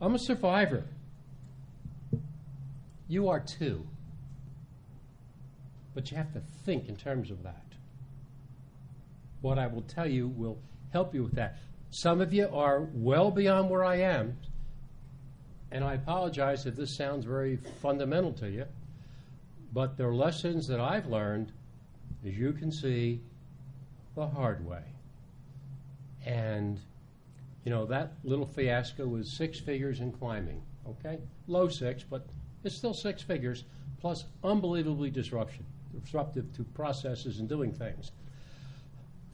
I'm a survivor. You are too. But you have to think in terms of that. What I will tell you will help you with that. Some of you are well beyond where I am, and I apologize if this sounds very fundamental to you, but there are lessons that I've learned, as you can see, the hard way. And, you know, that little fiasco was six figures in climbing, okay? Low six, but it's still six figures, plus unbelievably disruption, disruptive to processes and doing things.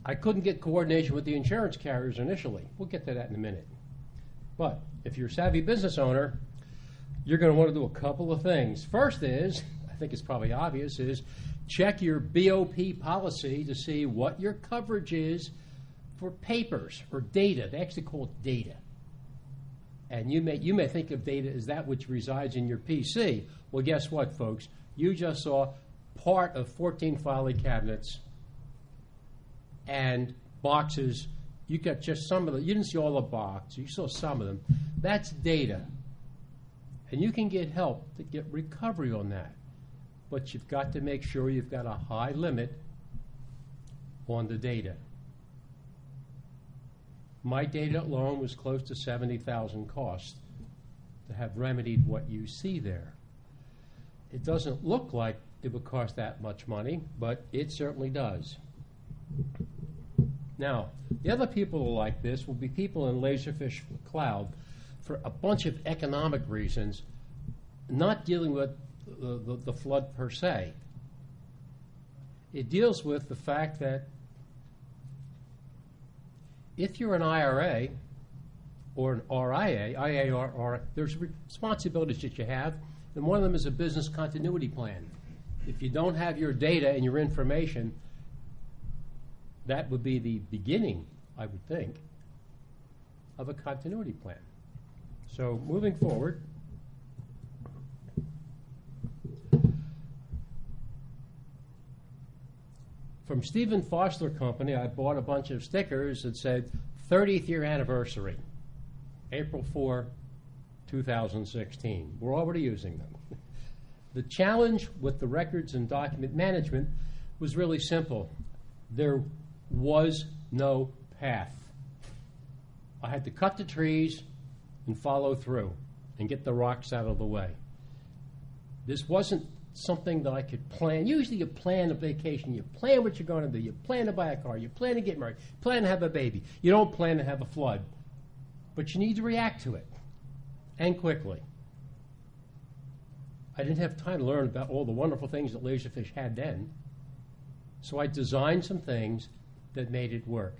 I couldn't get coordination with the insurance carriers initially. We'll get to that in a minute. But if you're a savvy business owner, you're going to want to do a couple of things. First is, I think it's probably obvious, is check your BOP policy to see what your coverage is for papers or data. They actually call it data. And you may, you may think of data as that which resides in your PC. Well, guess what, folks? You just saw part of 14 filing cabinets and boxes. You got just some of them. You didn't see all the boxes. You saw some of them. That's data. And you can get help to get recovery on that. But you've got to make sure you've got a high limit on the data. My data alone was close to 70,000 cost to have remedied what you see there. It doesn't look like it would cost that much money, but it certainly does. Now, the other people like this will be people in Laserfiche Cloud for a bunch of economic reasons, not dealing with the, the, the flood per se. It deals with the fact that if you're an IRA or an RIA, IARR, there's responsibilities that you have, and one of them is a business continuity plan. If you don't have your data and your information, that would be the beginning, I would think, of a continuity plan. So moving forward, from Stephen Foster Company, I bought a bunch of stickers that said 30th year anniversary, April 4, 2016. We're already using them. The challenge with the records and document management was really simple. There was no path. I had to cut the trees and follow through and get the rocks out of the way. This wasn't something that I could plan. Usually, you plan a vacation, you plan what you're going to do, you plan to buy a car, you plan to get married, plan to have a baby. You don't plan to have a flood, but you need to react to it and quickly. I didn't have time to learn about all the wonderful things that Laserfiche had then, so I designed some things that made it work.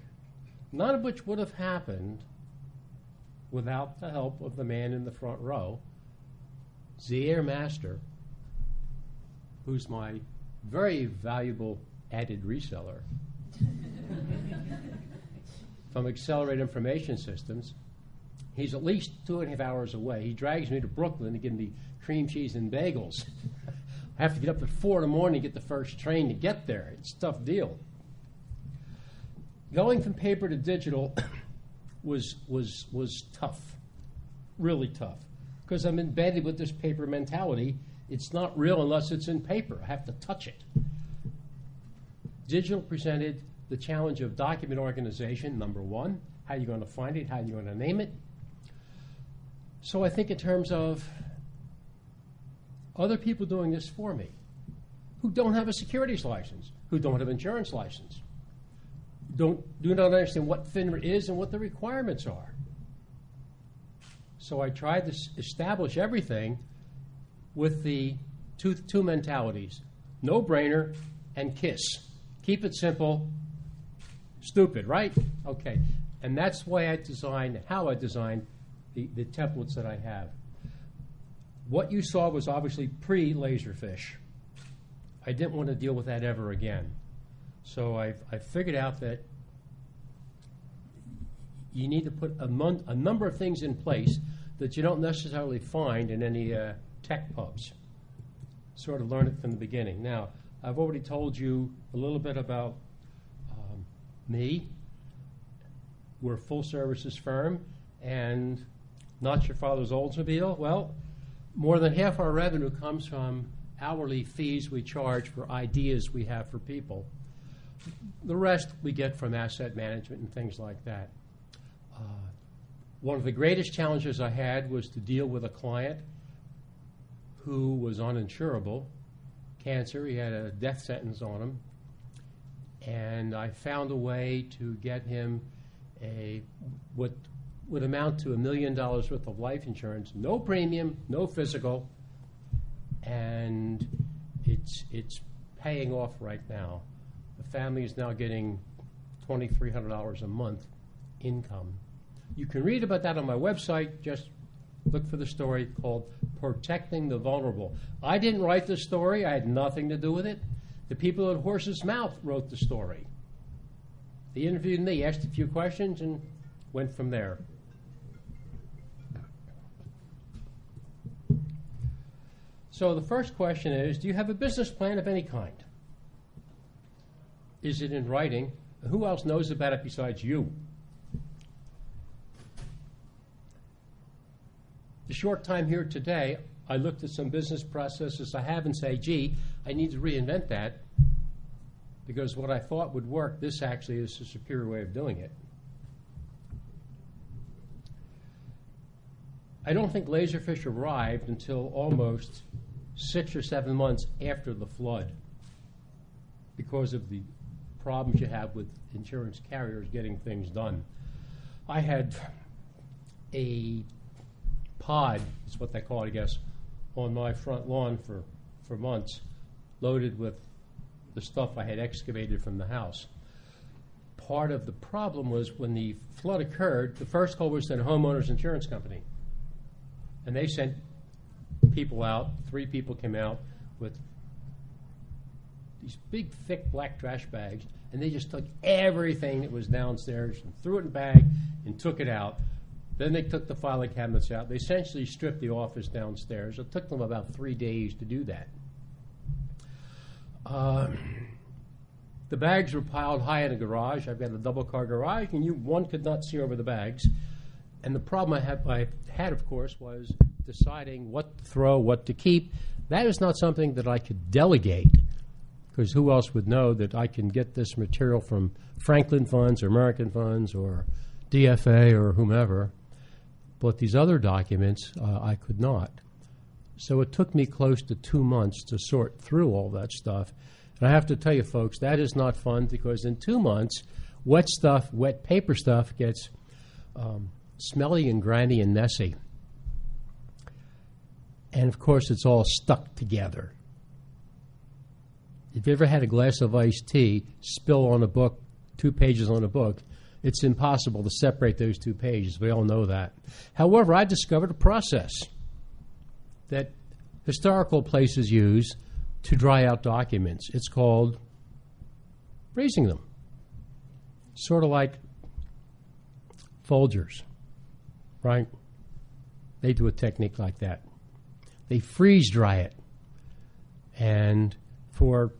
None of which would have happened without the help of the man in the front row, Zaire Master, who's my very valuable added reseller from Accelerate Information Systems. He's at least two and a half hours away. He drags me to Brooklyn to give me cream cheese and bagels. I have to get up at four in the morning to get the first train to get there. It's a tough deal going from paper to digital was was was tough, really tough, because I'm embedded with this paper mentality. It's not real unless it's in paper. I have to touch it. Digital presented the challenge of document organization. Number one, how are you going to find it? How are you going to name it? So I think in terms of other people doing this for me, who don't have a securities license, who don't have an insurance license don't do not understand what FINRA is and what the requirements are. So I tried to establish everything with the two, two mentalities no brainer and KISS. Keep it simple, stupid, right? Okay. And that's why I designed, how I designed the, the templates that I have. What you saw was obviously pre Laserfiche. I didn't want to deal with that ever again. So I've, i figured out that you need to put a, mon- a, number of things in place that you don't necessarily find in any uh, tech pubs. Sort of learn it from the beginning. Now, I've already told you a little bit about um, me. We're a full services firm, and Not your father's Oldsmobile? Well, more than half our revenue comes from hourly fees we charge for ideas we have for people. The rest we get from asset management and things like that. Uh, one of the greatest challenges I had was to deal with a client who was uninsurable, cancer. He had a death sentence on him. And I found a way to get him a what would amount to a million dollars worth of life insurance, no premium, no physical, and it's it's paying off right now. The family is now getting twenty three hundred dollars a month income. You can read about that on my website. Just look for the story called Protecting the Vulnerable. I didn't write the story, I had nothing to do with it. The people at Horsesmouth wrote the story. They interviewed me, asked a few questions, and went from there. So the first question is Do you have a business plan of any kind? Is it in writing? Who else knows about it besides you? The short time here today, I looked at some business processes I have and say, gee, I need to reinvent that because what I thought would work, this actually is a superior way of doing it. I don't think Laserfiche arrived until almost six or seven months after the flood because of the problems you have with insurance carriers getting things done. I had a pod, is what they call it, I guess, on my front lawn for, for months, loaded with the stuff I had excavated from the house. Part of the problem was when the flood occurred, the first call was to the homeowners insurance company. And they sent people out, three people came out with these big, thick black trash bags, and they just took everything that was downstairs and threw it in a bag and took it out. Then they took the filing cabinets out. They essentially stripped the office downstairs. It took them about three days to do that. Uh, the bags were piled high in a garage. I've got a double car garage, and you one could not see over the bags. And the problem I, have, I had, of course, was deciding what to throw, what to keep. That is not something that I could delegate, because who else would know that I can get this material from Franklin Funds or American Funds or DFA or whomever? But these other documents, uh, I could not. So it took me close to two months to sort through all that stuff. And I have to tell you, folks, that is not fun because in two months, wet stuff, wet paper stuff gets um, smelly and grimy and messy. And of course, it's all stuck together. If you ever had a glass of iced tea spill on a book, two pages on a book, it's impossible to separate those two pages. We all know that. However, I discovered a process that historical places use to dry out documents. It's called freezing them. Sort of like Folgers, right? They do a technique like that. They freeze dry it. And for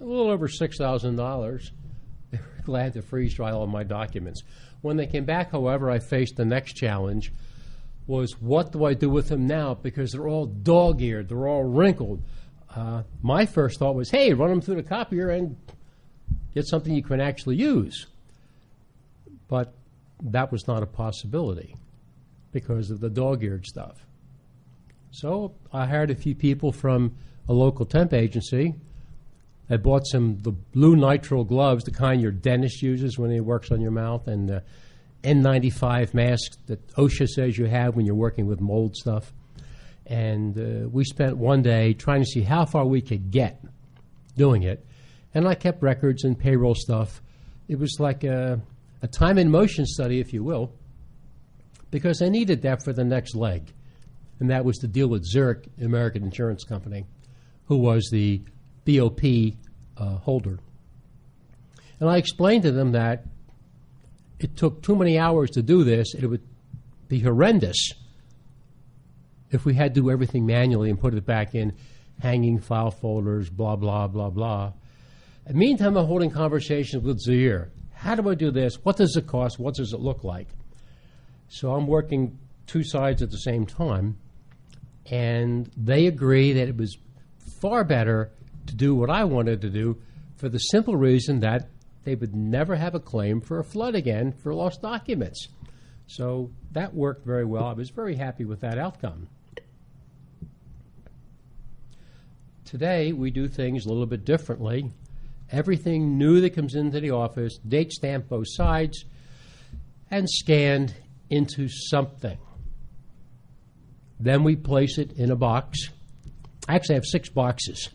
a little over $6,000, they were glad to freeze dry all my documents. When they came back, however, I faced the next challenge was what do I do with them now? Because they're all dog eared, they're all wrinkled. Uh, my first thought was, hey, run them through the copier and get something you can actually use. But that was not a possibility because of the dog eared stuff. So I hired a few people from a local temp agency. I bought some the blue nitrile gloves, the kind your dentist uses when he works on your mouth, and uh, N95 masks that OSHA says you have when you're working with mold stuff. And uh, we spent one day trying to see how far we could get doing it. And I kept records and payroll stuff. It was like a, a time and motion study, if you will, because I needed that for the next leg. And that was to deal with Zurich American Insurance Company, who was the BOP uh, holder. And I explained to them that it took too many hours to do this. It would be horrendous if we had to do everything manually and put it back in hanging file folders, blah, blah, blah, blah. In the meantime, I'm holding conversations with Zaire. How do I do this? What does it cost? What does it look like? So I'm working two sides at the same time, and they agree that it was far better to do what I wanted to do for the simple reason that they would never have a claim for a flood again for lost documents. So that worked very well. I was very happy with that outcome. Today, we do things a little bit differently. Everything new that comes into the office, date stamped both sides, and scanned into something. Then we place it in a box. I actually have six boxes.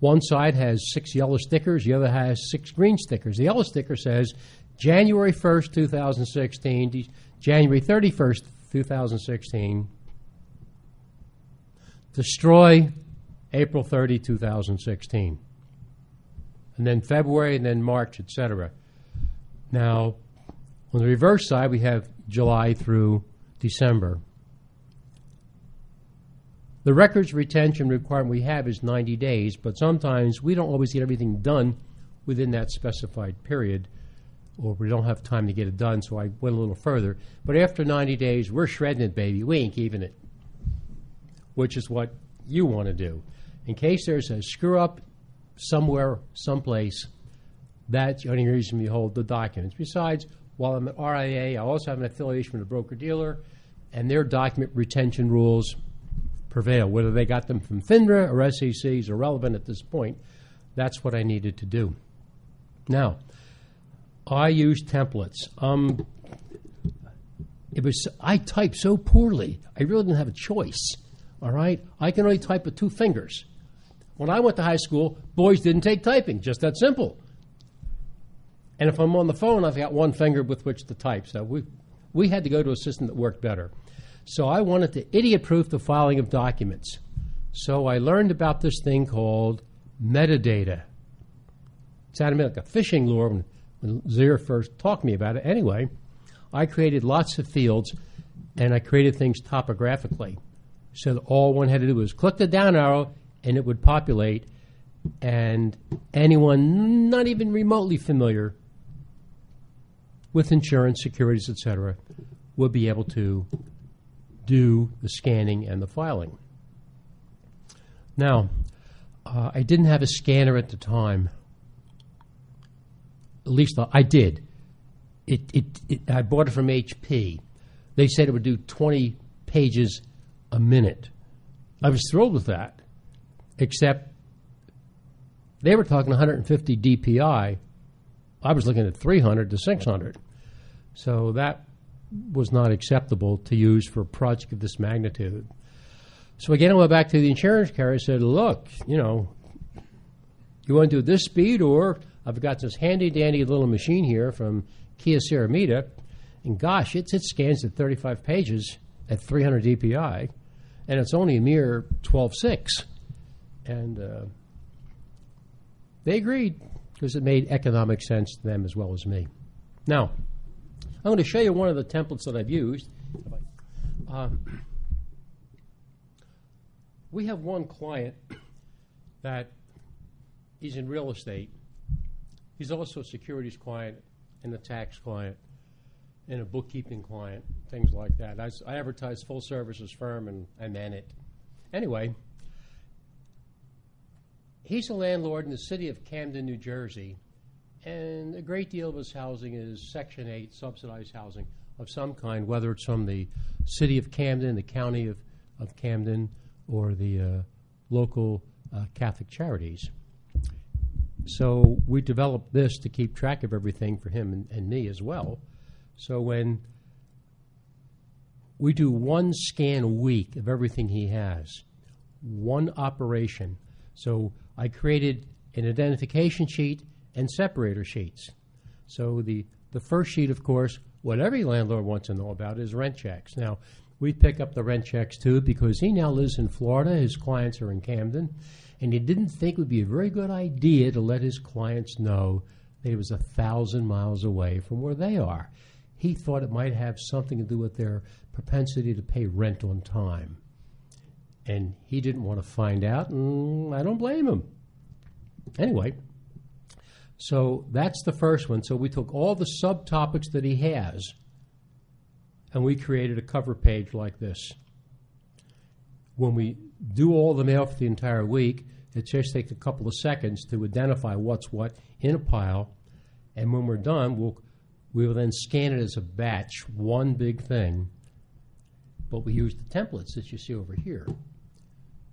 One side has six yellow stickers, the other has six green stickers. The yellow sticker says January 1st, 2016, de- January 31st, 2016, destroy April 30, 2016. And then February, and then March, etc. Now, on the reverse side, we have July through December. The records retention requirement we have is 90 days, but sometimes we don't always get everything done within that specified period, or we don't have time to get it done, so I went a little further. But after 90 days, we're shredding it, baby. We ain't keeping it, which is what you want to do. In case there's a screw up somewhere, someplace, that's the only reason we hold the documents. Besides, while I'm at RIA, I also have an affiliation with a broker dealer, and their document retention rules prevail. Whether they got them from FINRA or SEC is irrelevant at this point. That's what I needed to do. Now, I use templates. Um, it was I type so poorly. I really didn't have a choice. All right, I can only type with two fingers. When I went to high school, boys didn't take typing. Just that simple. And if I'm on the phone, I've got one finger with which to type. So we we had to go to a system that worked better. So I wanted to idiot proof the filing of documents. So I learned about this thing called metadata. It sounded like a fishing lure when, when Zir first talked to me about it. Anyway, I created lots of fields and I created things topographically. So that all one had to do was click the down arrow and it would populate, and anyone not even remotely familiar with insurance, securities, etc., would be able to do the scanning and the filing. Now, uh, I didn't have a scanner at the time. At least I did. It, it, it, I bought it from HP. They said it would do 20 pages a minute. I was thrilled with that, except they were talking 150 DPI. I was looking at 300 to 600. So that was not acceptable to use for a project of this magnitude. So again, I went back to the insurance carrier and said, look, you know, you want to do this speed, or I've got this handy dandy little machine here from Kyocera Mita, and gosh, it, it scans at 35 pages at 300 DPI, and it's only a mere 12.6. And uh, they agreed because it made economic sense to them as well as me. Now, I'm going to show you one of the templates that I've used. Uh, we have one client that is in real estate. He's also a securities client and a tax client and a bookkeeping client, things like that. I advertise full services firm and I man it. Anyway, he's a landlord in the city of Camden, New Jersey, and a great deal of his housing is Section 8 subsidized housing of some kind, whether it's from the city of Camden, the county of, of Camden, or the uh, local uh, Catholic charities. So we developed this to keep track of everything for him and, and me as well. So when we do one scan a week of everything he has, one operation. So I created an identification sheet and separator sheets. So the, the first sheet, of course, what every landlord wants to know about is rent checks. Now, we pick up the rent checks too because he now lives in Florida. His clients are in Camden. And he didn't think it would be a very good idea to let his clients know that he was a thousand miles away from where they are. He thought it might have something to do with their propensity to pay rent on time. And he didn't want to find out, and I don't blame him. Anyway, so that's the first one. So we took all the subtopics that he has and we created a cover page like this. When we do all the mail for the entire week, it just takes a couple of seconds to identify what's what in a pile, and when we're done, we'll we will then scan it as a batch, one big thing. But we use the templates that you see over here.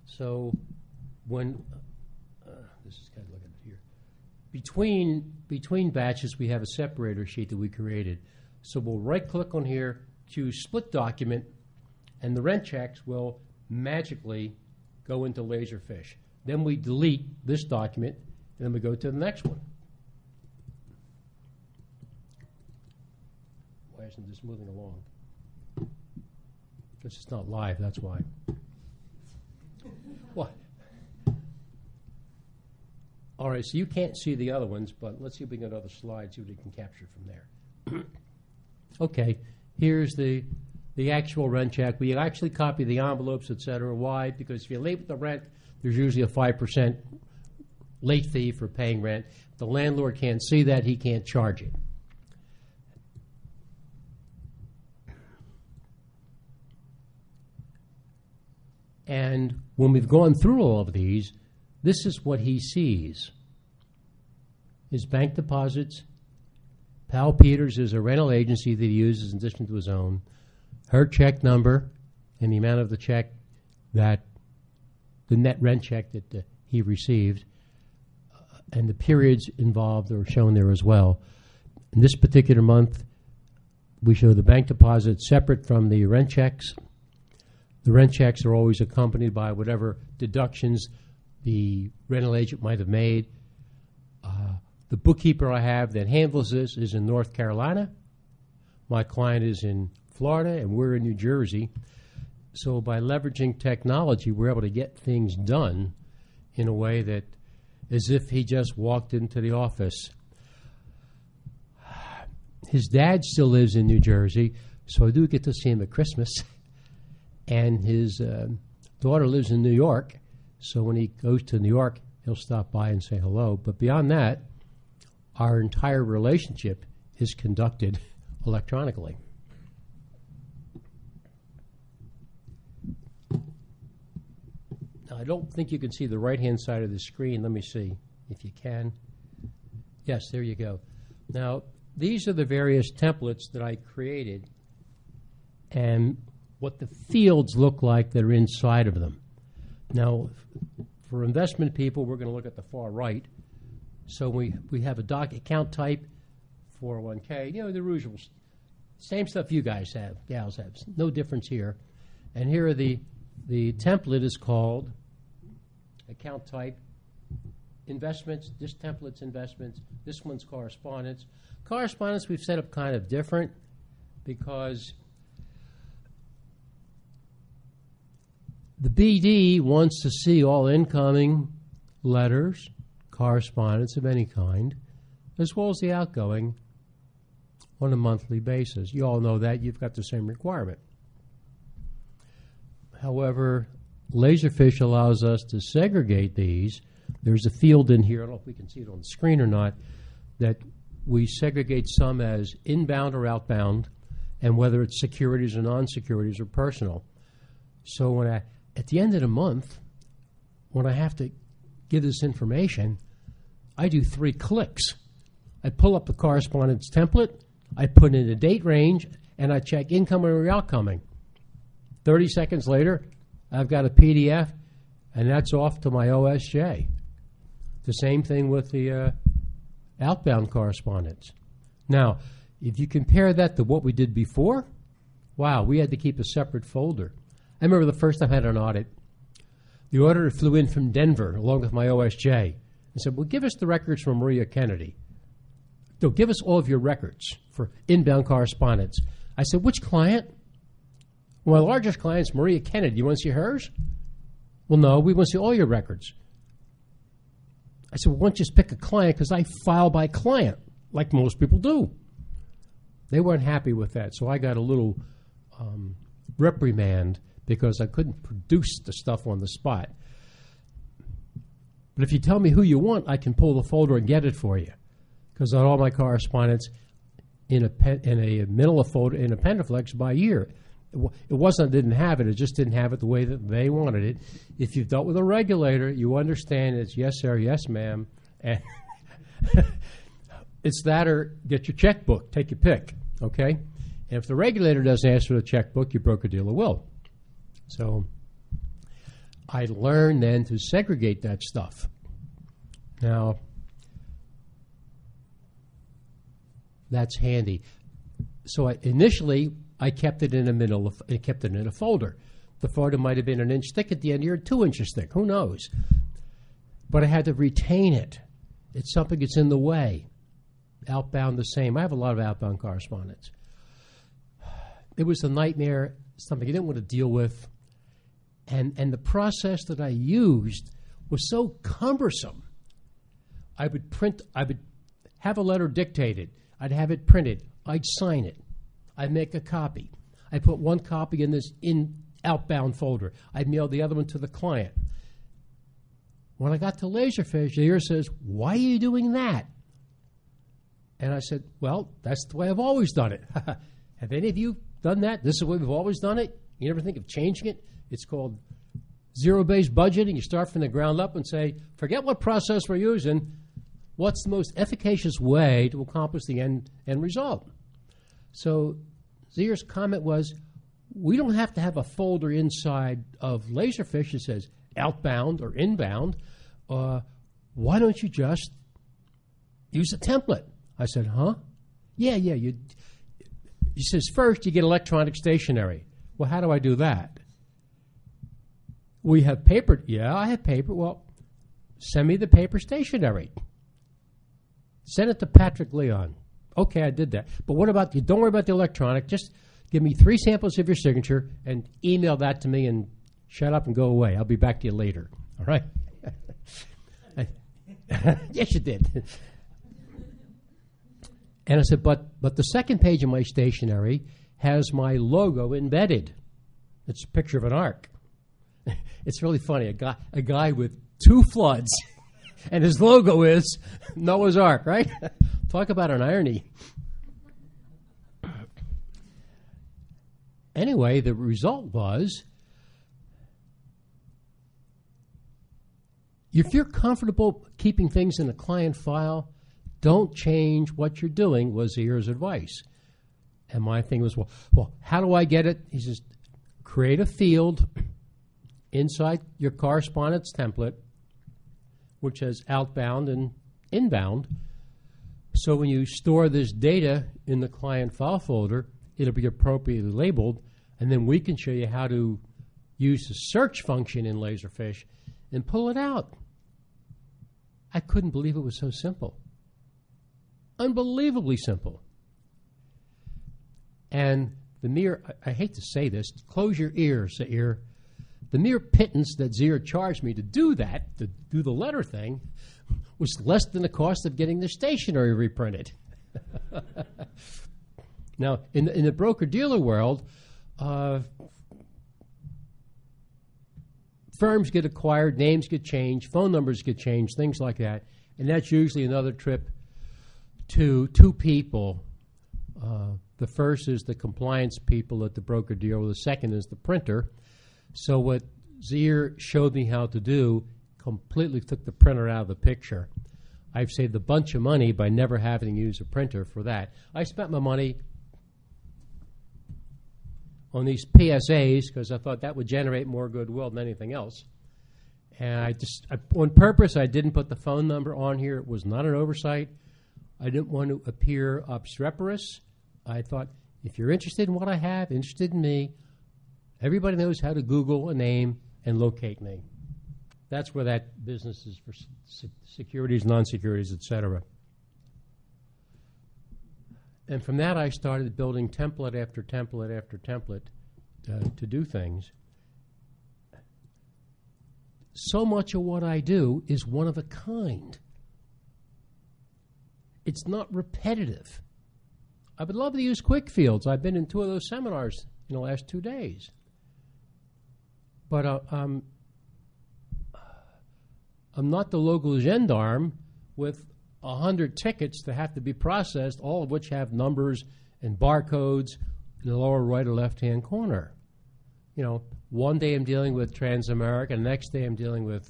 So when uh, this is kind of between between batches, we have a separator sheet that we created. So we'll right click on here, choose split document, and the rent checks will magically go into Laserfiche. Then we delete this document, and then we go to the next one. Why isn't this moving along? Because it's not live, that's why. What? All right, so you can't see the other ones, but let's see if we can get other slides, see what we can capture from there. okay, here's the the actual rent check. We actually copy the envelopes, et cetera. Why? Because if you're late with the rent, there's usually a 5% late fee for paying rent. The landlord can't see that, he can't charge it. And when we've gone through all of these, this is what he sees his bank deposits. Pal Peters is a rental agency that he uses in addition to his own. Her check number and the amount of the check that the net rent check that uh, he received, uh, and the periods involved are shown there as well. In this particular month, we show the bank deposits separate from the rent checks. The rent checks are always accompanied by whatever deductions the rental agent might have made. Uh, the bookkeeper I have that handles this is in North Carolina. My client is in Florida, and we're in New Jersey. So by leveraging technology, we're able to get things done in a way that, as if he just walked into the office. His dad still lives in New Jersey, so I do get to see him at Christmas. And his uh, daughter lives in New York, so when he goes to New York, he'll stop by and say hello. But beyond that, our entire relationship is conducted electronically. Now, I don't think you can see the right-hand side of the screen. Let me see if you can. Yes, there you go. Now, these are the various templates that I created and what the fields look like that are inside of them. Now, for investment people, we're going to look at the far right. So we, we have a doc account type, 401k, you know, the usual, same stuff you guys have, gals have, no difference here. And here are the, the template is called account type investments. This template's investments. This one's correspondence. Correspondence we've set up kind of different because the BD wants to see all incoming letters, correspondence of any kind, as well as the outgoing on a monthly basis. You all know that. You've got the same requirement. However, Laserfiche allows us to segregate these. There's a field in here, I don't know if we can see it on the screen or not, that we segregate some as inbound or outbound, and whether it's securities or non securities or personal. So when I, at the end of the month, when I have to give this information, I do three clicks. I pull up the correspondence template, I put in a date range, and I check incoming or outgoing. 30 seconds later, I've got a PDF, and that's off to my OSJ. The same thing with the uh, outbound correspondence. Now, if you compare that to what we did before, wow, we had to keep a separate folder. I remember the first time I had an audit. The auditor flew in from Denver along with my OSJ and said, Well, give us the records from Maria Kennedy. No, give us all of your records for inbound correspondence. I said, Which client? Well, my largest client's Maria Kennedy. You want to see hers? Well, no, we want to see all your records. I said, well, why don't you just pick a client because I file by client, like most people do. They weren't happy with that, so I got a little um, reprimand because I couldn't produce the stuff on the spot. But if you tell me who you want, I can pull the folder and get it for you. Because on all my correspondence, in a pen, in a manila folder in a Pendaflex by year. It wa- It wasn't I didn't have it; it just didn't have it the way that they wanted it. If you've dealt with a regulator, you understand it's yes sir, yes ma'am, and it's that or get your checkbook. Take your pick. Okay, and if the regulator doesn't ask for the checkbook, your broker dealer will. So I learned then to segregate that stuff. Now, that's handy. So I, initially, I kept it in a middle. Of, I kept it in a folder. The folder might have been an inch thick at the end here, two inches thick. Who knows? But I had to retain it. It's something that's in the way. Outbound, the same. I have a lot of outbound correspondence. It was a nightmare. Something I didn't want to deal with and and the process that I used was so cumbersome. I would print. I would have a letter dictated. I'd have it printed. I'd sign it. I'd make a copy. I put one copy in this in outbound folder. I'd mail the other one to the client. When I got to Laserfiche, the ear says, "Why are you doing that?" And I said, "Well, that's the way I've always done it." have any of you done that? This is the way we've always done it. You never think of changing it? It's called zero based budgeting. You start from the ground up and say, forget what process we're using. What's the most efficacious way to accomplish the end, end result? So Zier's comment was, we don't have to have a folder inside of Laserfiche that says outbound or inbound. Uh, why don't you just use a template? I said, huh? Yeah, yeah. You, he says, first you get electronic stationery. Well, how do I do that? We have paper. Yeah, I have paper. Well, send me the paper stationery. Send it to Patrick Leon. Okay, I did that. But what about you? Don't worry about the electronic. Just give me three samples of your signature and email that to me and shut up and go away. I'll be back to you later. All right? yes, you did. and I said, but but the second page of my stationery has my logo embedded. It's a picture of an ark. it's really funny. A guy, a guy with two floods, and his logo is Noah's Ark, right? Talk about an irony. Anyway, the result was if you're comfortable keeping things in a client file, don't change what you're doing, was Zier's advice. And my thing was, well, well, how do I get it? He says, create a field inside your correspondence template, which has outbound and inbound. So when you store this data in the client file folder, it'll be appropriately labeled, and then we can show you how to use the search function in Laserfiche and pull it out. I couldn't believe it was so simple. Unbelievably simple. And the mere, I, I hate to say this, close your ears, ear. The mere pittance that Zier charged me to do that, to do the letter thing, was less than the cost of getting the stationery reprinted. now, in the, in the broker dealer world, uh, firms get acquired, names get changed, phone numbers get changed, things like that, and that's usually another trip to two people. Uh, the first is the compliance people at the broker dealer. The second is the printer. So what Zier showed me how to do completely took the printer out of the picture. I've saved a bunch of money by never having to use a printer for that. I spent my money on these PSAs because I thought that would generate more goodwill than anything else. And I just, I, on purpose, I didn't put the phone number on here. It was not an oversight. I didn't want to appear obstreperous. I thought, if you're interested in what I have, interested in me, everybody knows how to Google a name and locate me. That's where that business is for securities, non-securities, et cetera. And from that, I started building template after template after template uh, to do things. So much of what I do is one of a kind. It's not repetitive. I would love to use quick fields. I've been in two of those seminars in the last two days. But uh, um, I'm not the local gendarme with a hundred tickets that have to be processed, all of which have numbers and barcodes in the lower right or left hand corner. You know, one day I'm dealing with Transamerica, the next day I'm dealing with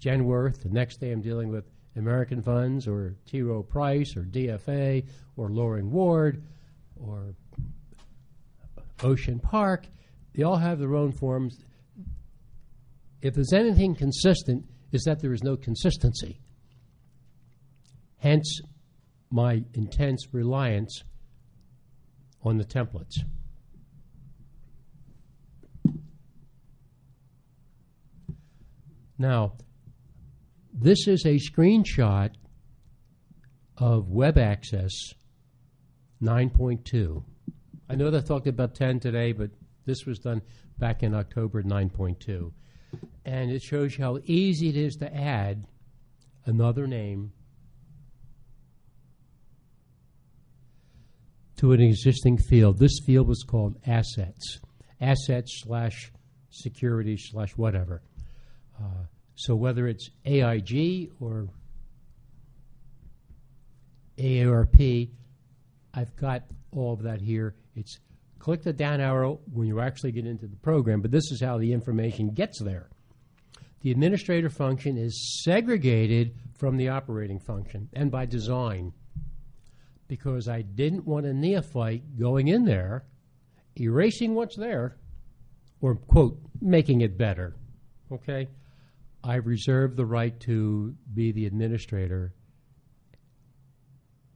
Genworth, the next day I'm dealing with American Funds or T. Rowe Price or DFA or Loring Ward or Ocean Park. They all have their own forms. If there's anything consistent, is that there is no consistency. Hence, my intense reliance on the templates. Now, this is a screenshot of web access 9.2. I know they talked about 10 today, but this was done back in October 9.2. And it shows you how easy it is to add another name to an existing field. This field was called assets, assets slash security slash whatever. Uh, so whether it's AIG or AARP, I've got all of that here. It's click the down arrow when you actually get into the program, but this is how the information gets there. The administrator function is segregated from the operating function, and by design, because I didn't want a neophyte going in there, erasing what's there, or, quote, making it better. Okay? I reserve the right to be the administrator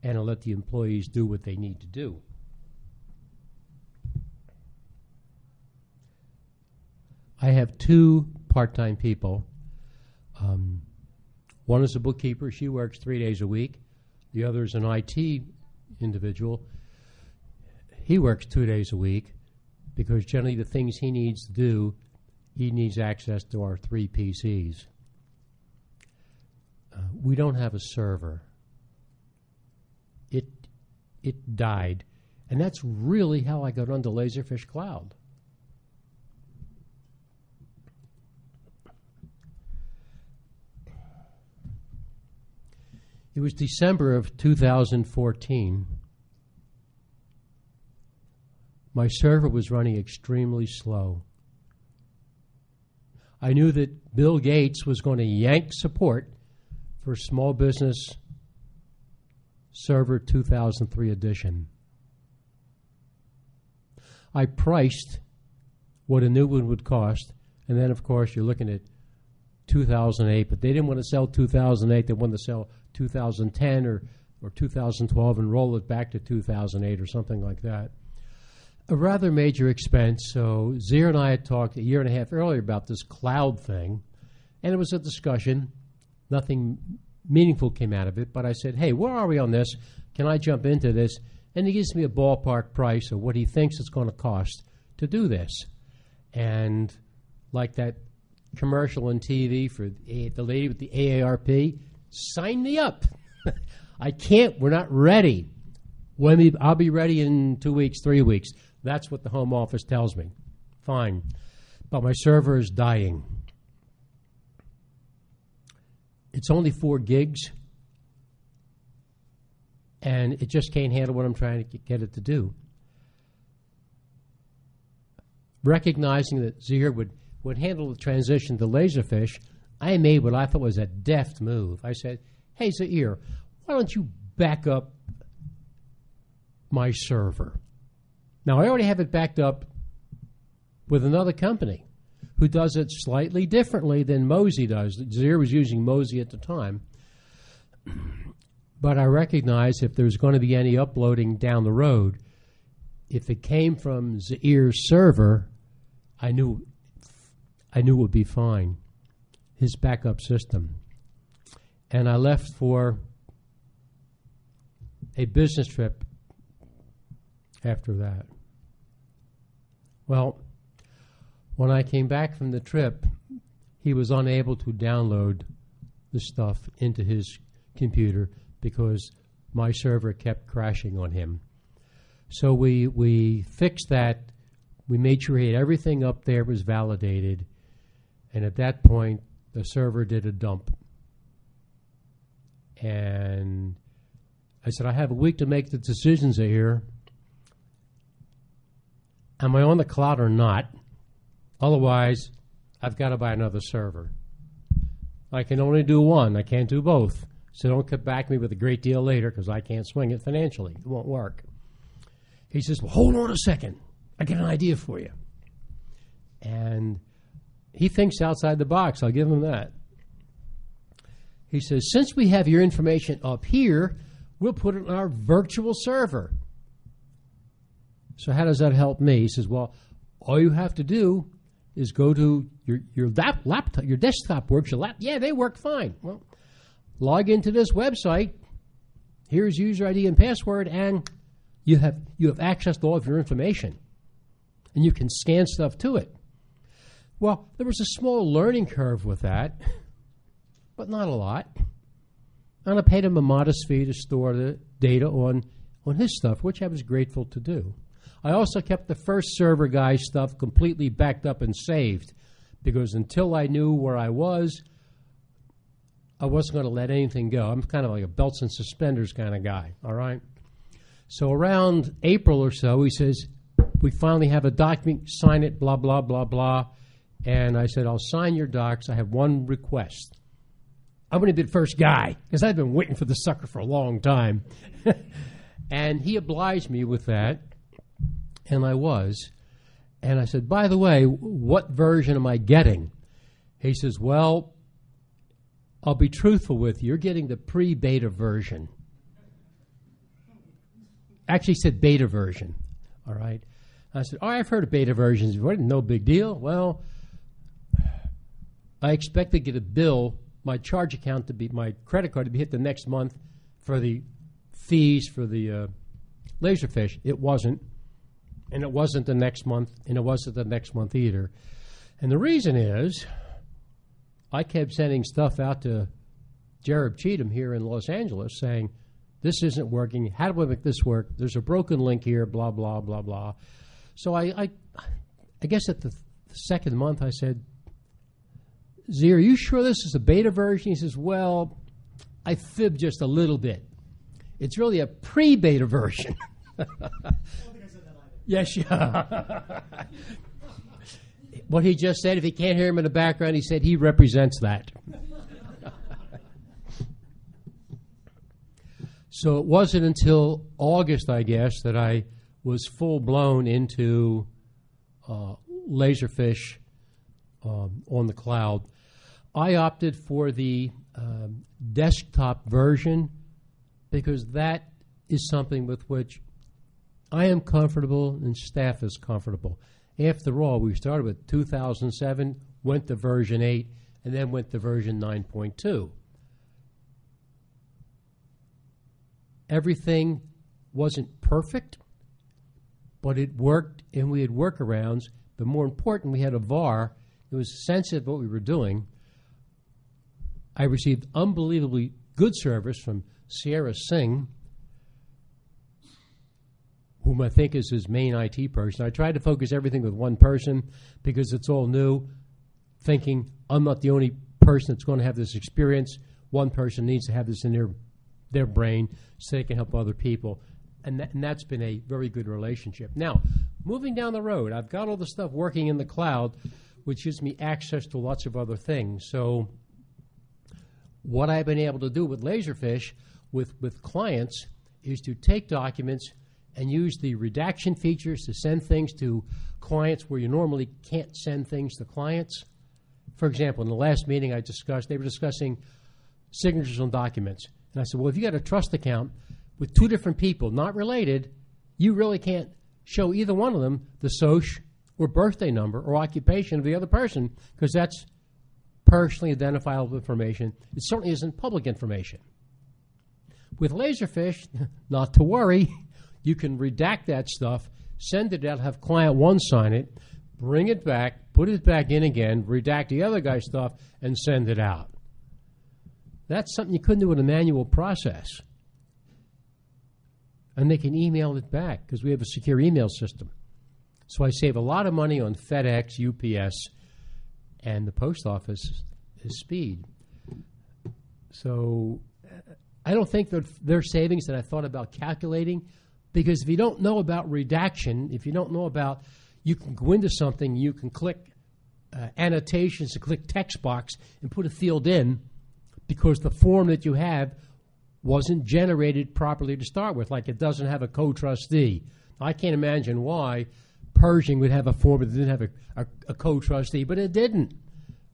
and I'll let the employees do what they need to do. I have two part-time people. Um, one is a bookkeeper. She works three days a week. The other is an IT individual. He works two days a week because generally the things he needs to do, he needs access to our three PCs. Uh, we don't have a server. It it died, and that's really how I got onto Laserfiche Cloud. It was December of 2014. My server was running extremely slow. I knew that Bill Gates was going to yank support for Small Business Server 2003 edition. I priced what a new one would cost, and then, of course, you're looking at 2008, but they didn't want to sell 2008. They wanted to sell 2010 or, or 2012 and roll it back to 2008 or something like that. A rather major expense. So Zir and I had talked a year and a half earlier about this cloud thing, and it was a discussion. Nothing meaningful came out of it, but I said, hey, where are we on this? Can I jump into this? And he gives me a ballpark price of what he thinks it's going to cost to do this. And like that commercial on TV for the lady with the AARP, sign me up. I can't, we're not ready. When I'll be ready in two weeks, three weeks. That's what the home office tells me. Fine. But my server is dying. It's only four gigs, and it just can't handle what I'm trying to get it to do. Recognizing that Zir would, would handle the transition to Laserfiche, I made what I thought was a deft move. I said, Hey, Zaire, why don't you back up my server? Now, I already have it backed up with another company who does it slightly differently than Mozy does. Zaire was using Mozy at the time. But I recognize if there's going to be any uploading down the road, if it came from Zaire's server, I knew I knew it would be fine. His backup system. And I left for a business trip after that. Well, when I came back from the trip, he was unable to download the stuff into his computer because my server kept crashing on him. So we we fixed that. We made sure he had everything up there was validated, and at that point, the server did a dump. And I said, I have a week to make the decisions here. Am I on the cloud or not? Otherwise, I've got to buy another server. I can only do one. I can't do both. So don't come back to me with a great deal later because I can't swing it financially. It won't work. He says, Well, hold on a second. I got an idea for you. And he thinks outside the box. I'll give him that. He says, Since we have your information up here, we'll put it on our virtual server. So, how does that help me? He says, Well, all you have to do is go to your, your lap, laptop, your desktop works, your lap, yeah, they work fine. Well, log into this website. Here's user ID and password, and you have you have access to all of your information, and you can scan stuff to it. Well, there was a small learning curve with that, but not a lot. And I paid him a modest fee to store the data on on his stuff, which I was grateful to do. I also kept the first server guy's stuff completely backed up and saved because until I knew where I was, I wasn't going to let anything go. I'm kind of like a belts and suspenders kind of guy, all right? So around April or so, he says, We finally have a document, sign it, blah, blah, blah, blah. And I said, I'll sign your docs. I have one request. I'm going to be the first guy because I've been waiting for the sucker for a long time. and he obliged me with that and I was. And I said, By the way, what version am I getting? He says, Well, I'll be truthful with you. You're getting the pre beta version. Actually, said beta version. All right. I said, Oh, I've heard of beta versions before. No big deal. Well, I expect to get a bill, my charge account to be, my credit card to be hit the next month for the fees for the uh, Laserfiche. It wasn't and it wasn't the next month, and it wasn't the next month either. And the reason is, I kept sending stuff out to Jared Cheatham here in Los Angeles saying, this isn't working. How do we make this work? There's a broken link here, blah, blah, blah, blah. So I, I, I guess at the second month I said, Z, are you sure this is a beta version? He says, well, I fibbed just a little bit. It's really a pre beta version. Yes, yeah. what he just said, if he can't hear him in the background, he said he represents that. so it wasn't until August, I guess, that I was full blown into uh, Laserfiche um, on the cloud. I opted for the um, desktop version because that is something with which I am comfortable and staff is comfortable. After all, we started with 2007, went to version 8, and then went to version 9.2. Everything wasn't perfect, but it worked, and we had workarounds. But more important, we had a VAR. It was sensitive what we were doing. I received unbelievably good service from Sierra Singh, whom I think is his main IT person. I tried to focus everything with one person because it's all new, thinking I'm not the only person that's going to have this experience. One person needs to have this in their their brain so they can help other people. And, that, and that's been a very good relationship. Now, moving down the road, I've got all the stuff working in the cloud, which gives me access to lots of other things. So, what I've been able to do with Laserfiche with, with clients is to take documents and use the redaction features to send things to clients where you normally can't send things to clients. For example, in the last meeting I discussed, they were discussing signatures on documents. And I said, well, if you got a trust account with two different people, not related, you really can't show either one of them the SOCH or birthday number or occupation of the other person because that's personally identifiable information. It certainly isn't public information. With Laserfiche, not to worry, you can redact that stuff, send it out, have client one sign it, bring it back, put it back in again, redact the other guy's stuff, and send it out. That's something you couldn't do in a manual process. And they can email it back because we have a secure email system. So I save a lot of money on FedEx, UPS, and the post office is speed. So I don't think that their savings that I thought about calculating, because if you don't know about redaction, if you don't know about, you can go into something, you can click uh, annotations and click text box and put a field in because the form that you have wasn't generated properly to start with, like it doesn't have a co-trustee. I can't imagine why Pershing would have a form that didn't have a, a, a co-trustee, but it didn't.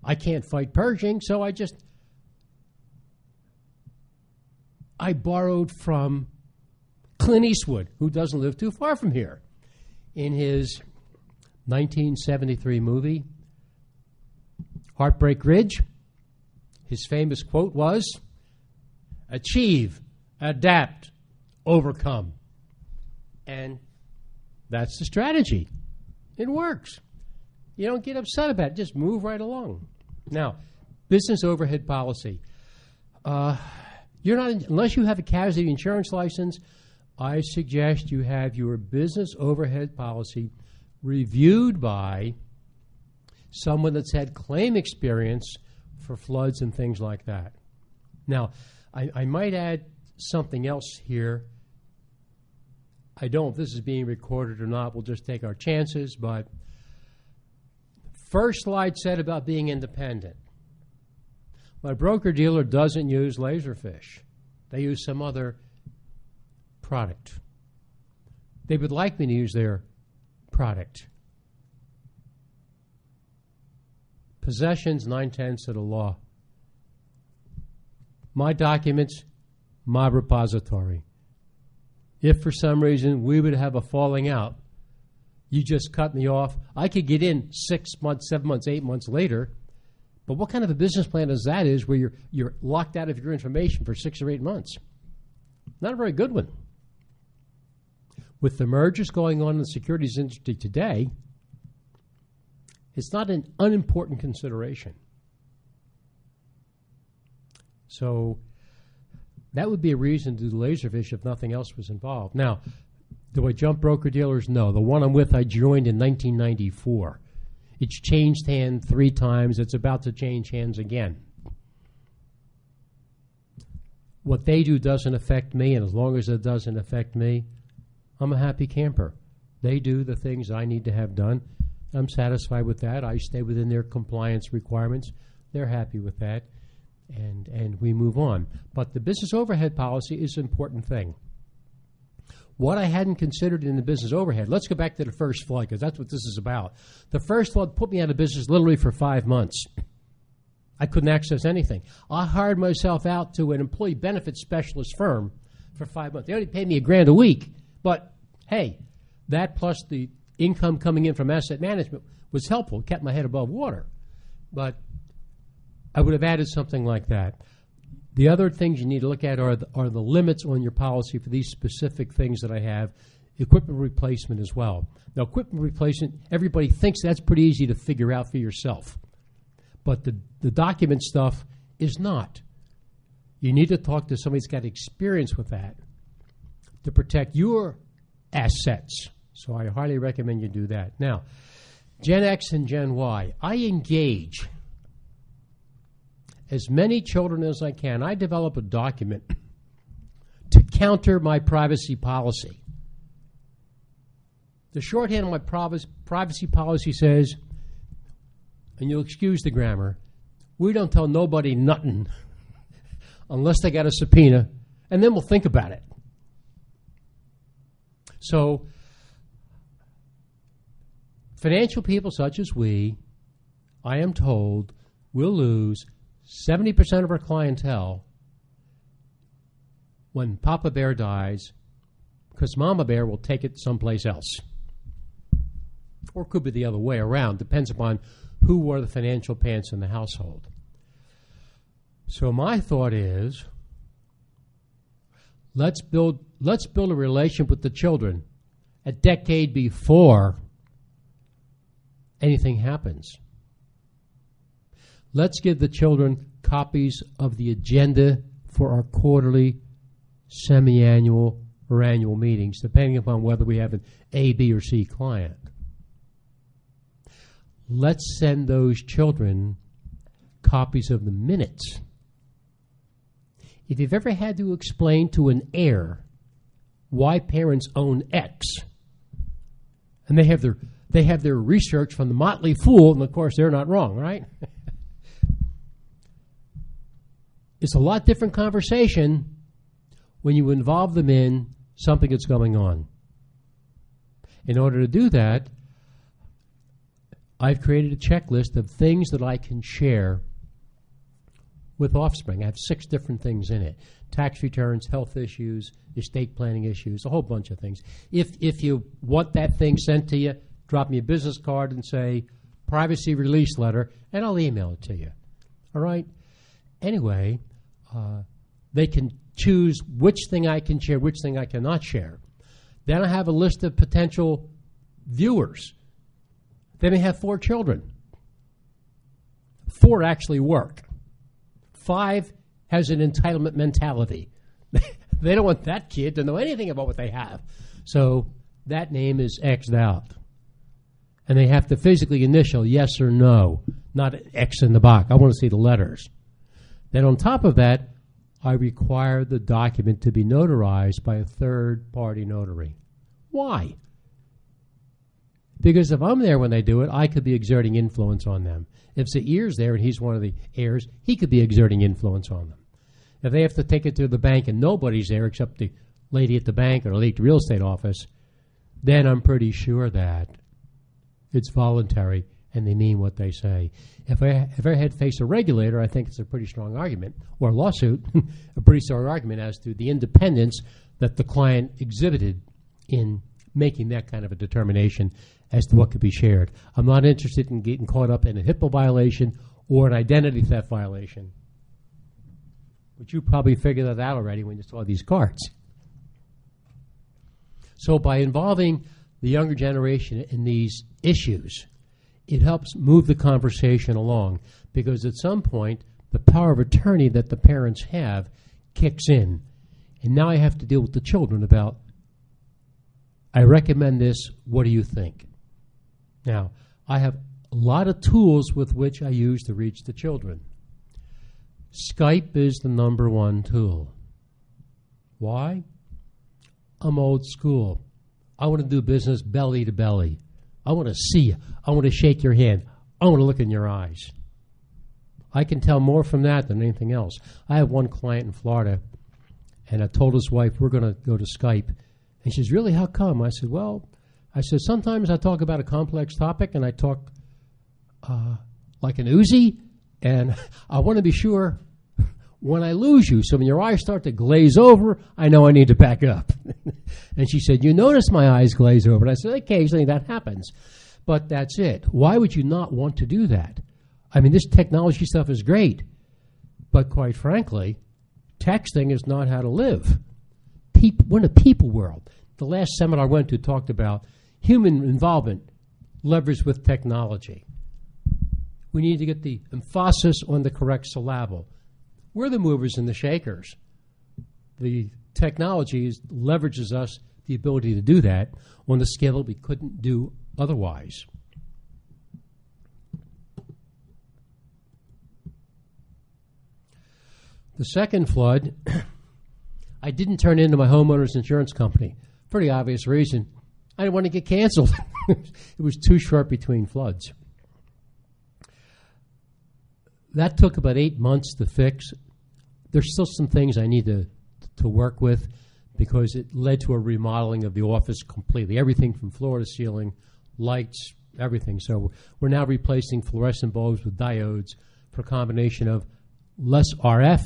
I can't fight Pershing, so I just I borrowed from Clint Eastwood, who doesn't live too far from here, in his 1973 movie Heartbreak Ridge. His famous quote was achieve, adapt, overcome. And that's the strategy. It works. You don't get upset about it, just move right along. Now, business overhead policy. Uh, you're not unless you have a casualty insurance license. I suggest you have your business overhead policy reviewed by someone that's had claim experience for floods and things like that. Now, I, I might add something else here. I don't know if this is being recorded or not. We'll just take our chances. But first slide said about being independent. My broker dealer doesn't use Laserfiche. They use some other product. They would like me to use their product. Possessions, nine tenths of the law. My documents, my repository. If for some reason we would have a falling out, you just cut me off. I could get in six months, seven months, eight months later. But what kind of a business plan is that is where you're, you're locked out of your information for six or eight months? Not a very good one. With the mergers going on in the securities industry today, it's not an unimportant consideration. So that would be a reason to do Laserfiche if nothing else was involved. Now, do I jump broker dealers? No. The one I'm with, I joined in 1994. It's changed hands three times. It's about to change hands again. What they do doesn't affect me, and as long as it doesn't affect me, I'm a happy camper. They do the things I need to have done. I'm satisfied with that. I stay within their compliance requirements. They're happy with that, and and we move on. But the business overhead policy is an important thing. What I hadn't considered in the business overhead. Let's go back to the first flood because that's what this is about. The first flood put me out of business literally for five months. I couldn't access anything. I hired myself out to an employee benefits specialist firm for five months. They only paid me a grand a week, but hey, that plus the income coming in from asset management was helpful, kept my head above water. But I would have added something like that. The other things you need to look at are the, are the limits on your policy for these specific things that I have. Equipment replacement as well. Now, equipment replacement, everybody thinks that's pretty easy to figure out for yourself. But the, the document stuff is not. You need to talk to somebody that's got experience with that to protect your assets. So I highly recommend you do that. Now, Gen X and Gen Y, I engage as many children as I can. I develop a document to counter my privacy policy. The shorthand of my privacy policy says, and you'll excuse the grammar, we don't tell nobody nothing unless they got a subpoena, and then we'll think about it. So, financial people such as we, I am told, will lose 70% of our clientele, when Papa Bear dies, because Mama Bear will take it someplace else. Or it could be the other way around, depends upon who wore the financial pants in the household. So my thought is let's build let's build a relationship with the children a decade before anything happens. Let's give the children copies of the agenda for our quarterly, semi annual, or annual meetings, depending upon whether we have an A, B, or C client. Let's send those children copies of the minutes. If you've ever had to explain to an heir why parents own X, and they have their they have their research from the Motley Fool, and of course they're not wrong, right? it's a lot different conversation when you involve them in something that's going on. In order to do that, I've created a checklist of things that I can share with offspring. I have six different things in it tax returns, health issues, estate planning issues, a whole bunch of things. If, if you want that thing sent to you, drop me a business card and say privacy release letter, and I'll email it to you. All right? Anyway, uh, they can choose which thing I can share, which thing I cannot share. Then I have a list of potential viewers. They may have four children. Four actually work. Five has an entitlement mentality. they don't want that kid to know anything about what they have. So that name is X'd out. And they have to physically initial yes or no, not X in the box. I want to see the letters. Then on top of that, I require the document to be notarized by a third party notary. Why? Because if I'm there when they do it, I could be exerting influence on them. If Zair's there and he's one of the heirs, he could be exerting influence on them. If they have to take it to the bank and nobody's there except the lady at the bank or the real estate office, then I'm pretty sure that it's voluntary and they mean what they say. If I if I had to face a regulator, I think it's a pretty strong argument, or a lawsuit, a pretty strong argument as to the independence that the client exhibited in making that kind of a determination as to what could be shared. I'm not interested in getting caught up in a HIPAA violation or an identity theft violation. But you probably figured that out already when you saw these cards. So by involving the younger generation in these issues, it helps move the conversation along because at some point the power of attorney that the parents have kicks in. And now I have to deal with the children about I recommend this. What do you think? Now, I have a lot of tools with which I use to reach the children. Skype is the number one tool. Why? I'm old school. I want to do business belly to belly. I want to see you. I want to shake your hand. I want to look in your eyes. I can tell more from that than anything else. I have one client in Florida, and I told his wife, We're going to go to Skype. And she says, Really? How come? I said, Well, I said, Sometimes I talk about a complex topic and I talk uh, like an Uzi, and I want to be sure when I lose you. So when your eyes start to glaze over, I know I need to back up. and she said, You notice my eyes glaze over. And I said, Occasionally that happens. But that's it. Why would you not want to do that? I mean, this technology stuff is great. But quite frankly, texting is not how to live. People, we're in a people world. The last seminar I went to talked about human involvement leveraged with technology. We need to get the emphasis on the correct syllable. We're the movers and the shakers. The technology leverages us the ability to do that on the scale that we couldn't do otherwise. The second flood, I didn't turn into my homeowner's insurance company. Pretty obvious reason. I didn't want to get canceled. it was too short between floods. That took about eight months to fix. There's still some things I need to, to work with because it led to a remodeling of the office completely. Everything from floor to ceiling, lights, everything. So we're now replacing fluorescent bulbs with diodes for a combination of less RF,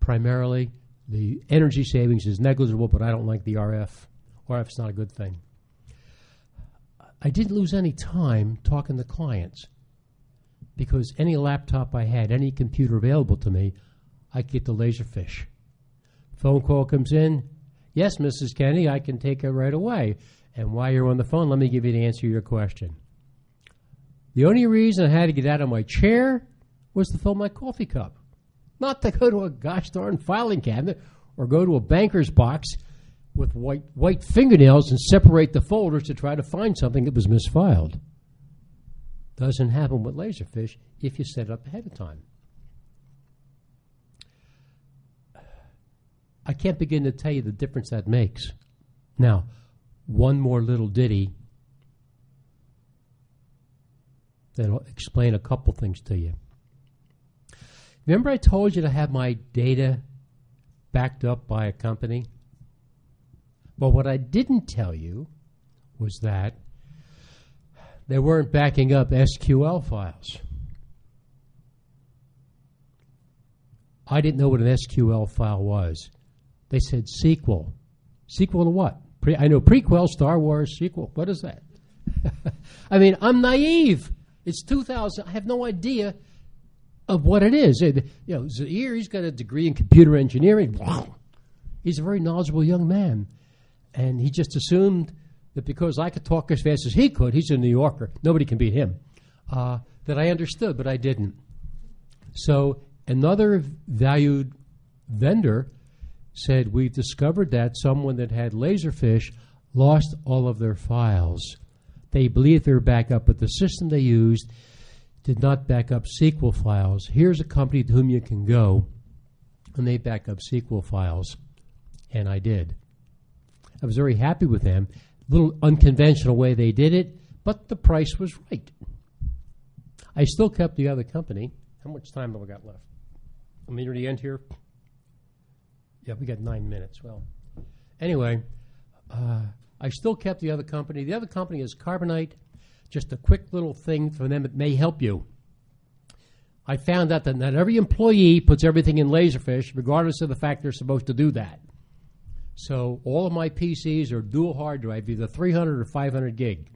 primarily. The energy savings is negligible, but I don't like the RF. RF's not a good thing. I didn't lose any time talking to clients because any laptop I had, any computer available to me, I could get the Laserfiche. Phone call comes in. Yes, Mrs. Kenny, I can take it right away. And while you're on the phone, let me give you the answer to your question. The only reason I had to get out of my chair was to fill my coffee cup, not to go to a gosh darn filing cabinet or go to a banker's box with white, white fingernails and separate the folders to try to find something that was misfiled. Doesn't happen with Laserfiche if you set it up ahead of time. I can't begin to tell you the difference that makes. Now, one more little ditty that'll explain a couple things to you. Remember, I told you to have my data backed up by a company? Well, what I didn't tell you was that they weren't backing up SQL files. I didn't know what an SQL file was. They said SQL. SQL to what? Pre- I know prequel, Star Wars, sequel. What is that? I mean, I'm naive. It's 2000. I have no idea of what it is. It, you know, Zaire, he's got a degree in computer engineering. He's a very knowledgeable young man. And he just assumed that because I could talk as fast as he could, he's a New Yorker, nobody can beat him, uh, that I understood, but I didn't. So another valued vendor said, We've discovered that someone that had Laserfiche lost all of their files. They believe they were back up, but the system they used did not back up SQL files. Here's a company to whom you can go, and they back up SQL files. And I did. I was very happy with them. A little unconventional way they did it, but the price was right. I still kept the other company. How much time have we got left? I'm near the end here. Yeah, we got nine minutes. Well, anyway, uh, I still kept the other company. The other company is Carbonite. Just a quick little thing for them that may help you. I found out that not every employee puts everything in Laserfiche, regardless of the fact they're supposed to do that. So all of my PCs are dual hard drive, either 300 or 500 gig.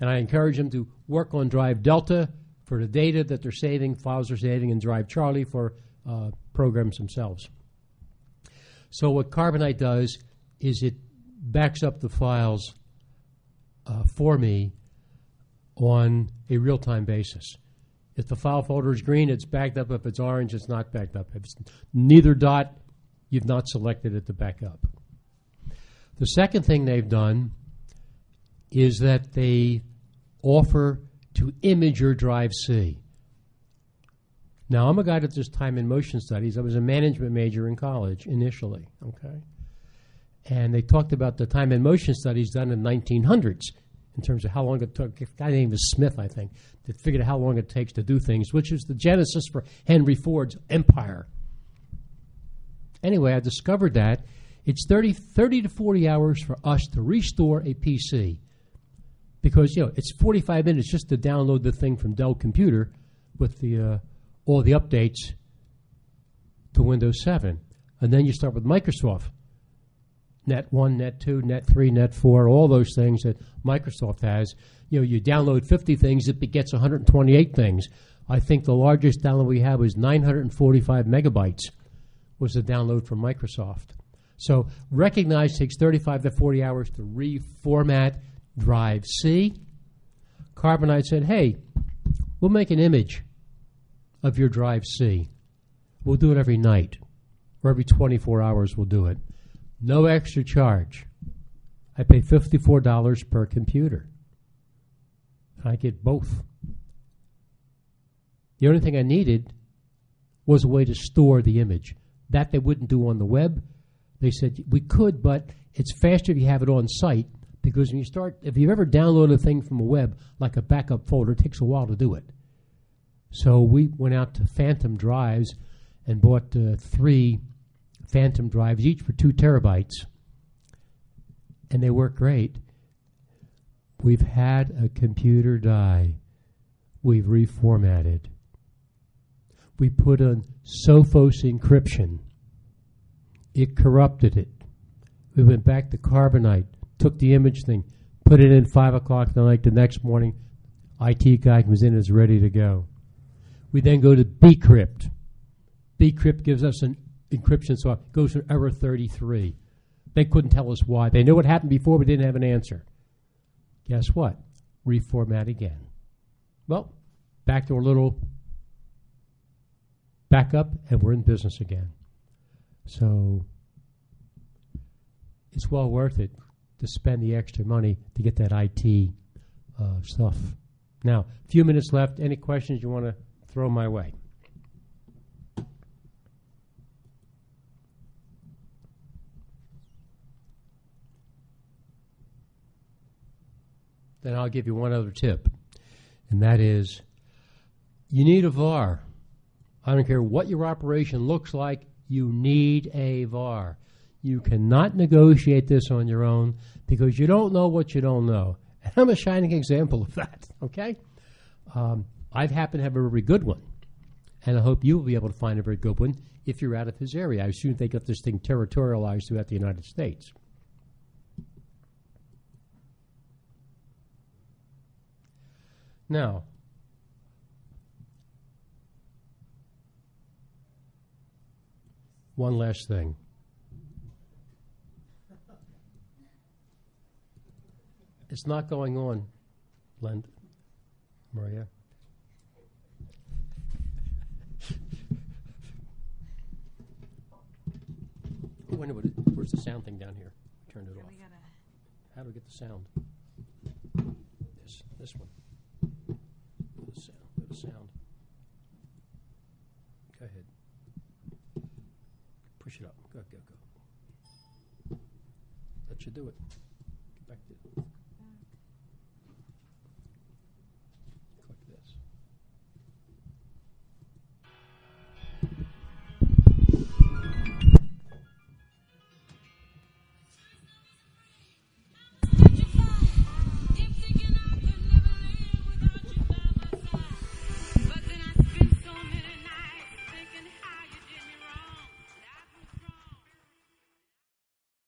And I encourage them to work on Drive Delta for the data that they're saving, files they're saving, and Drive Charlie for uh, programs themselves. So what Carbonite does is it backs up the files uh, for me on a real-time basis. If the file folder is green, it's backed up. If it's orange, it's not backed up. If it's neither dot, you've not selected it to back up. The second thing they've done is that they offer to image your Drive C. Now, I'm a guy that does time and motion studies. I was a management major in college initially, okay? And they talked about the time and motion studies done in the 1900s in terms of how long it took. A guy named Smith, I think, that figured out how long it takes to do things, which is the genesis for Henry Ford's empire. Anyway, I discovered that it's 30, 30 to 40 hours for us to restore a PC because you know it's 45 minutes just to download the thing from Dell Computer with the uh, all the updates to Windows 7, and then you start with Microsoft. Net 1, Net 2, Net 3, Net 4, all those things that Microsoft has. You know, you download 50 things, it gets 128 things. I think the largest download we have was 945 megabytes was the download from Microsoft. So recognize takes 35 to 40 hours to reformat Drive C. Carbonite said, hey, we'll make an image of your Drive C. We'll do it every night, or every 24 hours we'll do it. No extra charge. I pay $54 per computer. I get both. The only thing I needed was a way to store the image. That they wouldn't do on the web. They said we could, but it's faster if you have it on site because when you start, if you've ever downloaded a thing from a web, like a backup folder, it takes a while to do it. So we went out to Phantom Drives and bought uh, three Phantom drives, each for two terabytes, and they work great. We've had a computer die. We've reformatted. We put on Sophos encryption. It corrupted it. We went back to Carbonite, took the image thing, put it in 5 o'clock the night. The next morning, IT guy comes in and is ready to go. We then go to bcrypt. bcrypt gives us an encryption so it goes to error 33. They couldn't tell us why. They knew what happened before, but didn't have an answer. Guess what? Reformat again. Well, back to a little back up and we're in business again. So it's well worth it to spend the extra money to get that IT uh, stuff. Now, a few minutes left. Any questions you want to throw my way? Then I'll give you one other tip, and that is you need a VAR I don't care what your operation looks like, you need a VAR. You cannot negotiate this on your own because you don't know what you don't know. And I'm a shining example of that, okay? Um, I've happened to have a very good one, and I hope you will be able to find a very good one if you're out of his area. I assume they got this thing territorialized throughout the United States. Now, one last thing. It's not going on, Len, Maria. Oh, wait a minute, where's the sound thing down here? Turned it off. How do we get the sound? This, this one. To sound, to sound. Go ahead. Push it up, go, go, go. That should do it.